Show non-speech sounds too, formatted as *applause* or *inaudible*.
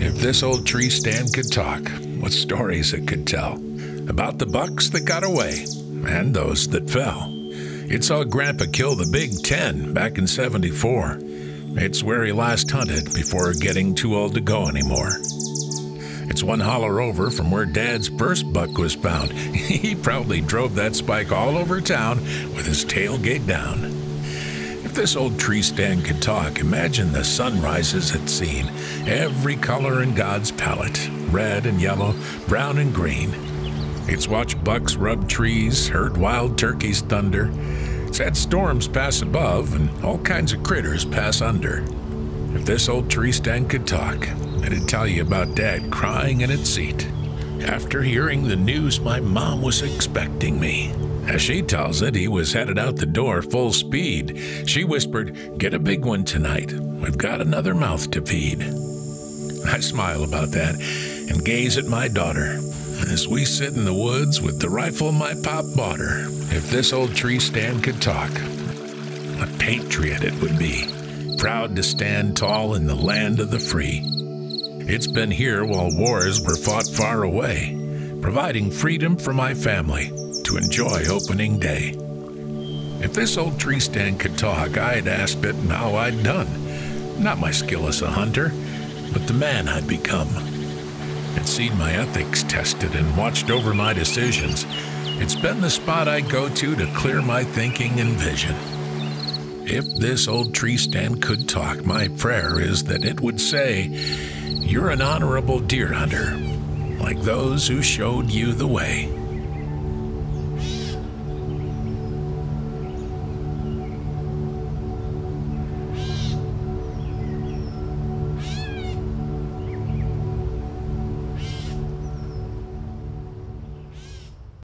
If this old tree stand could talk, what stories it could tell about the bucks that got away and those that fell. It saw Grandpa kill the Big Ten back in 74. It's where he last hunted before getting too old to go anymore. It's one holler over from where Dad's first buck was found. *laughs* he proudly drove that spike all over town with his tailgate down. If this old tree stand could talk, imagine the sunrises it's seen. Every color in God's palette red and yellow, brown and green. It's watched bucks rub trees, heard wild turkeys thunder. It's had storms pass above and all kinds of critters pass under. If this old tree stand could talk, it'd tell you about Dad crying in its seat. After hearing the news, my mom was expecting me. As she tells it, he was headed out the door full speed. She whispered, Get a big one tonight. We've got another mouth to feed. I smile about that and gaze at my daughter as we sit in the woods with the rifle my pop bought her. If this old tree stand could talk, a patriot it would be, proud to stand tall in the land of the free. It's been here while wars were fought far away, providing freedom for my family to enjoy opening day. If this old tree stand could talk, I'd ask it how I'd done. Not my skill as a hunter, but the man I'd become. It's seen my ethics tested and watched over my decisions. It's been the spot I go to to clear my thinking and vision. If this old tree stand could talk, my prayer is that it would say, You're an honorable deer hunter, like those who showed you the way.